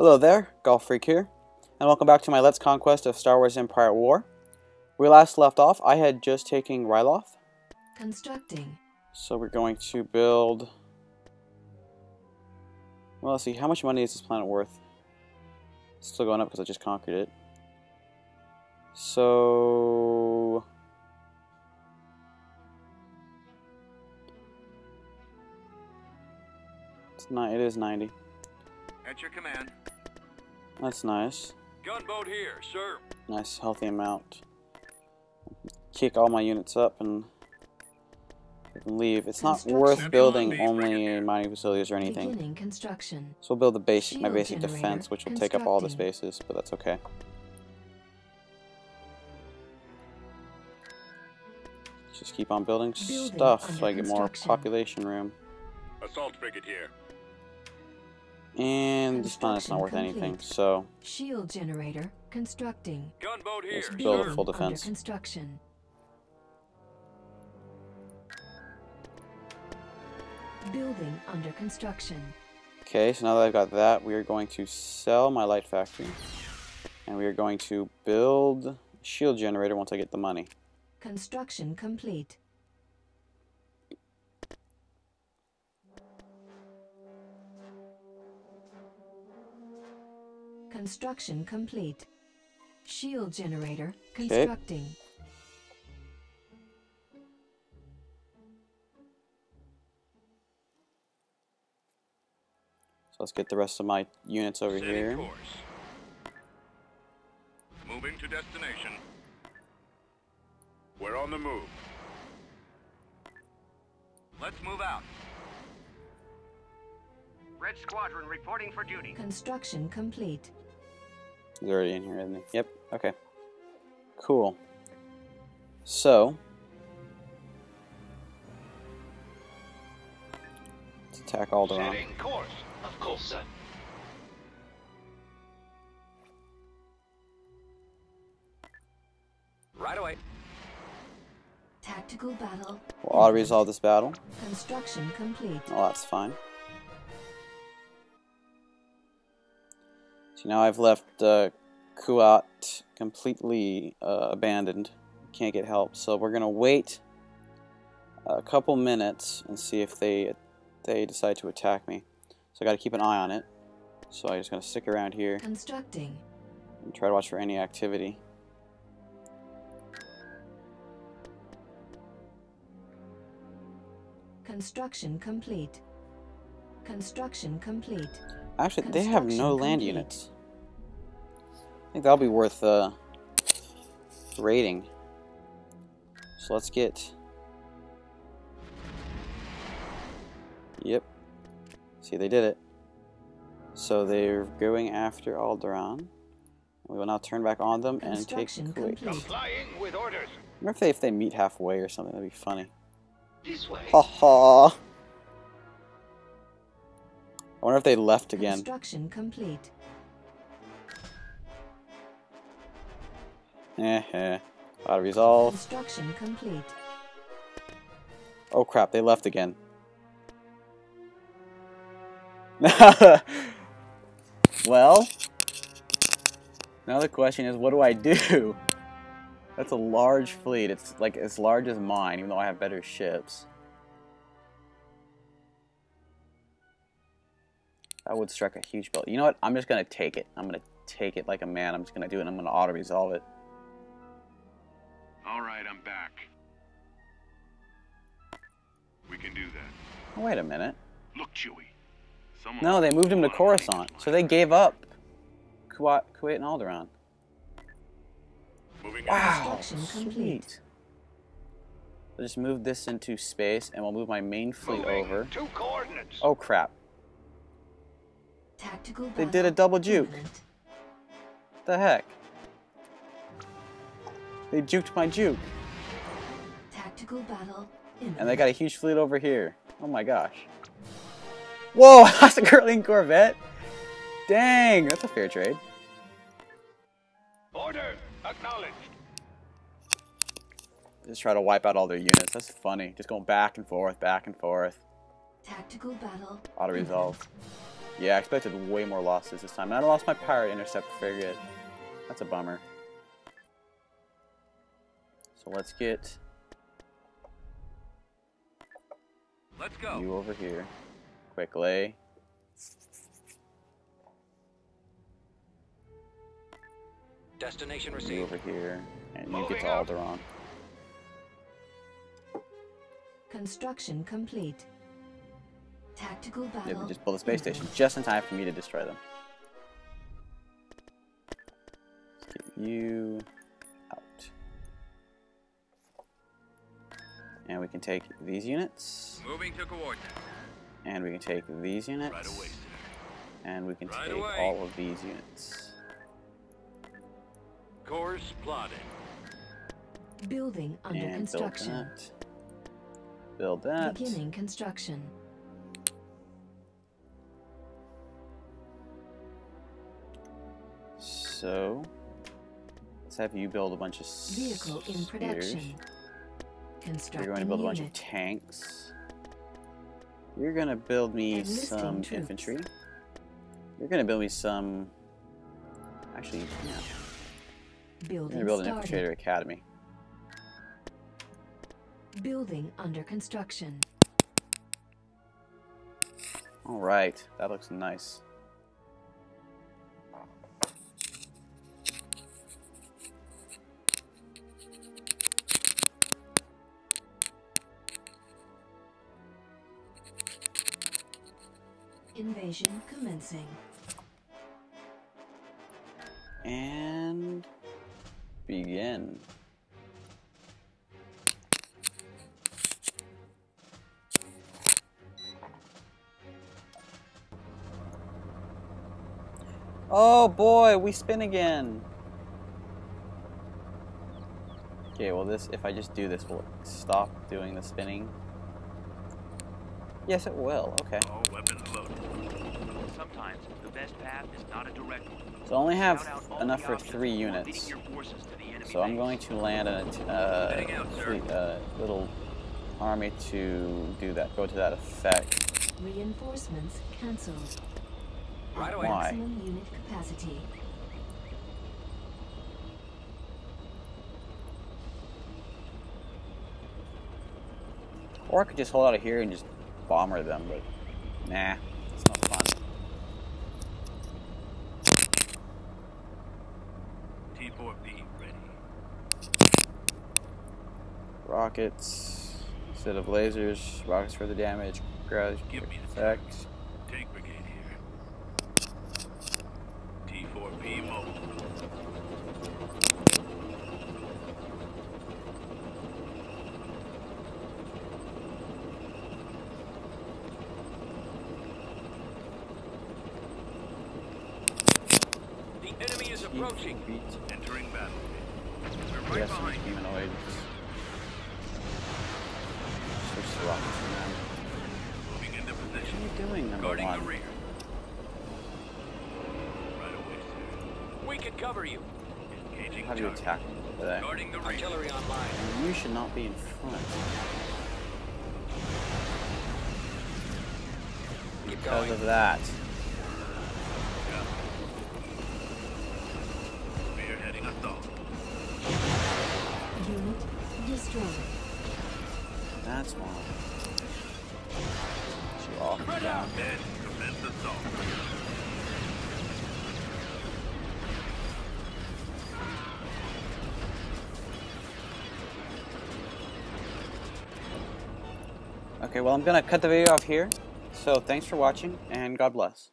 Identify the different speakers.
Speaker 1: Hello there, Golf Freak here, and welcome back to my Let's Conquest of Star Wars Empire at War. We last left off, I had just taken Ryloth.
Speaker 2: Constructing.
Speaker 1: So we're going to build... Well, let's see, how much money is this planet worth? It's still going up because I just conquered it. So... It's not, it is 90.
Speaker 3: At your command.
Speaker 1: That's nice.
Speaker 3: Gunboat here, sir.
Speaker 1: Nice, healthy amount. Kick all my units up and we can leave. It's not worth building only mining facilities or anything.
Speaker 2: Construction.
Speaker 1: So we'll build the basic, my basic defense, which will take up all the spaces, but that's okay. Just keep on building
Speaker 2: Building
Speaker 1: stuff so I get more population room.
Speaker 3: Assault frigate here.
Speaker 1: And this planet's not worth
Speaker 2: Construction
Speaker 1: anything, so
Speaker 2: Shield generator constructing.
Speaker 3: Gunboat here,
Speaker 1: Let's build a
Speaker 2: Building
Speaker 1: full
Speaker 2: under
Speaker 1: defense.
Speaker 2: construction. Building under construction.
Speaker 1: Okay, so now that I've got that, we are going to sell my light factory. And we are going to build shield generator once I get the money.
Speaker 2: Construction complete. Construction complete. Shield generator constructing.
Speaker 1: So let's get the rest of my units over
Speaker 3: Setting
Speaker 1: here.
Speaker 3: course. Moving to destination. We're on the move. Let's move out.
Speaker 4: Red Squadron reporting for duty.
Speaker 2: Construction complete.
Speaker 1: He's already in here, isn't he? Yep, okay. Cool. So, let's attack Alderaan.
Speaker 4: Setting course. Of course, sir.
Speaker 3: Right away.
Speaker 2: Tactical battle.
Speaker 1: We'll auto-resolve this battle.
Speaker 2: Construction complete.
Speaker 1: Oh, that's fine. So now I've left uh, Kuat completely uh, abandoned. Can't get help. So we're gonna wait a couple minutes and see if they they decide to attack me. So I got to keep an eye on it. So I'm just gonna stick around here
Speaker 2: Constructing.
Speaker 1: and try to watch for any activity.
Speaker 2: Construction complete. Construction complete.
Speaker 1: Actually, they have no
Speaker 2: Construction
Speaker 1: land units. I think that'll be worth uh, raiding. So let's get. Yep. See, they did it. So they're going after Alderaan. We will now turn back on them and take
Speaker 2: Construction
Speaker 1: Kuat.
Speaker 2: complete.
Speaker 4: Complying with orders.
Speaker 1: Remember if they, if they meet halfway or something, that'd be funny.
Speaker 4: This way.
Speaker 1: Ha ha! I wonder if they left again.
Speaker 2: Construction complete.
Speaker 1: Eh eh. Auto resolve.
Speaker 2: Construction complete.
Speaker 1: Oh crap, they left again. well, now the question is, what do I do? That's a large fleet. It's like as large as mine, even though I have better ships. That would strike a huge blow. You know what? I'm just gonna take it. I'm gonna take it like a man. I'm just gonna do it and I'm gonna auto resolve it.
Speaker 3: All right, I'm back. We can do that.
Speaker 1: Oh, wait a minute.
Speaker 3: Look, Chewie. Someone
Speaker 1: No, they moved him to Coruscant, so they gave up Kuat, Kuat and Alderaan.
Speaker 3: Moving
Speaker 1: Wow,
Speaker 2: Construction complete.
Speaker 1: sweet. I'll just move this into space, and we'll move my main fleet
Speaker 4: Moving
Speaker 1: over.
Speaker 4: to coordinates.
Speaker 1: Oh crap!
Speaker 2: Tactical
Speaker 1: They did a double juke.
Speaker 2: imminent.
Speaker 1: The heck? They juked my juke,
Speaker 2: Tactical battle.
Speaker 1: and they got a huge fleet over here. Oh my gosh! Whoa, that's a Girling Corvette. Dang, that's a fair trade.
Speaker 4: Order acknowledged.
Speaker 1: Just try to wipe out all their units. That's funny. Just going back and forth, back and forth.
Speaker 2: Tactical battle.
Speaker 1: Auto resolve. Yeah, I expected way more losses this time. And I lost my pirate intercept frigate. That's a bummer. So let's get
Speaker 3: Let's go.
Speaker 1: you over here. Quickly.
Speaker 4: Destination
Speaker 1: You
Speaker 4: received.
Speaker 1: over here. And you get to
Speaker 4: out.
Speaker 1: Alderaan.
Speaker 2: Construction complete. Tactical
Speaker 1: Yeah,
Speaker 2: battle.
Speaker 1: we just build a space station just in time for me to destroy them. Let's get you out. And we can take these units,
Speaker 3: Moving to coordinates.
Speaker 1: and we can take these units,
Speaker 3: Right away,
Speaker 1: and we can
Speaker 3: Right
Speaker 1: take
Speaker 3: away.
Speaker 1: all of these units.
Speaker 3: Course plotting.
Speaker 2: Building under
Speaker 1: and
Speaker 2: construction.
Speaker 1: build that. Build that.
Speaker 2: Beginning construction.
Speaker 1: So, let's have you build a bunch of
Speaker 2: Vehicle in production.
Speaker 1: You're going to build a bunch
Speaker 2: unit.
Speaker 1: of tanks. You're going to build me some
Speaker 2: troops.
Speaker 1: infantry. You're going to build me some. Actually, yeah. You're
Speaker 2: Building
Speaker 1: going to build an
Speaker 2: started.
Speaker 1: infiltrator academy.
Speaker 2: Building under construction.
Speaker 1: All right, that looks nice.
Speaker 2: Invasion commencing.
Speaker 1: And begin. Oh boy, we spin again. Okay, well this, if I just do this, will it stop doing the spinning? Yes, it will. Okay.
Speaker 3: All weapons loaded.
Speaker 5: Sometimes the best path is not a direct one.
Speaker 1: So I only have
Speaker 5: Scout out all
Speaker 1: enough for three units.
Speaker 5: your forces to the enemy
Speaker 1: So I'm going to land a uh,
Speaker 3: Heading out, sir.
Speaker 1: fleet, uh, little army to do that. Go to that effect.
Speaker 2: Reinforcements cancelled.
Speaker 4: Right away.
Speaker 1: Why?
Speaker 2: Maximum unit capacity.
Speaker 1: Or I could just hold out of here and just bomber them, but nah, it's not fun.
Speaker 3: T4-B ready.
Speaker 1: Rockets instead of lasers. Rockets for the damage. Garage
Speaker 3: Give me the
Speaker 1: effect.
Speaker 3: Tank brigade here. T4-B mobile.
Speaker 4: The enemy is approaching.
Speaker 1: Beat.
Speaker 3: Entering battle. We're right
Speaker 1: Yes, some
Speaker 3: behind you.
Speaker 1: humanoids. Switch the rockets around.
Speaker 3: Moving into
Speaker 1: What
Speaker 3: position.
Speaker 1: are you doing, number
Speaker 3: Guarding the
Speaker 1: one?
Speaker 3: rear. Right away, sir.
Speaker 4: We can cover you.
Speaker 3: Engaging
Speaker 1: How do you
Speaker 3: target.
Speaker 1: attack me today?
Speaker 3: Guarding the rear.
Speaker 4: Artillery online.
Speaker 1: And you should not be in front.
Speaker 4: Keep
Speaker 1: Because
Speaker 4: going.
Speaker 1: of that.
Speaker 3: Spearheading assault.
Speaker 2: Destroyed.
Speaker 1: That's why. Get off
Speaker 4: Spread out.
Speaker 3: Men commence assault.
Speaker 1: Okay, well, I'm going to cut the video off here. So, thanks for watching, and God bless.